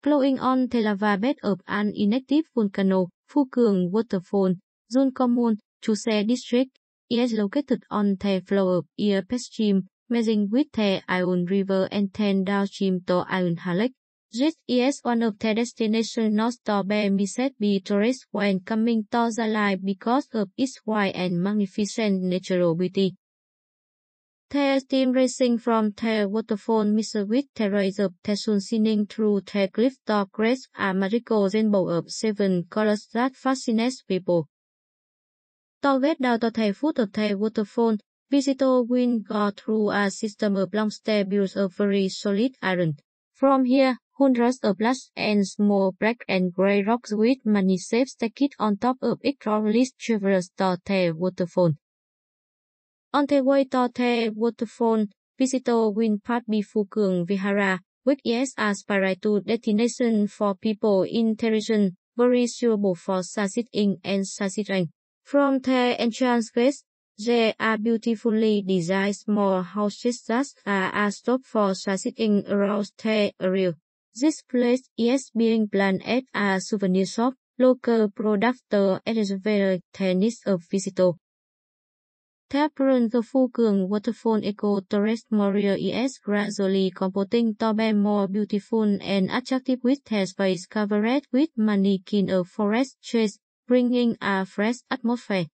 Glowing on the lava bed of an inactive volcano, Phu Waterfall, Jun Common, Chuse District, is located on the floor of Ear Stream, merging with the Iron River and then downstream to Iron Lake. This is one of the destinations not to be missed by tourists when coming to Zalai Lai because of its wide and magnificent natural beauty. The steam racing from the waterfall mixed with the rays of the sun shining through the cliff top creates a magical rainbow of seven colors that fascinates people. To get down to the foot of the waterfall, visitor will go through a system of long stairs built of very solid iron. From here, hundreds of large and small black and gray rocks with many shapes stacked on top of it leads travelers to the waterfall. On the way to the waterfall, visitor will pass by Vihara, which is a spiritual destination for people in the region, very suitable for sightseeing and sightseeing. From the entrance gate, there are beautifully designed small houses that are a stop for sightseeing around the area. This place is being planned as a souvenir shop, local products and elevate the of visitors. Tapron the Phu Cường Waterfall Eco Torres Moria is gradually composing to be more beautiful and attractive with the space covered with mannequin of forest trees, bringing a fresh atmosphere.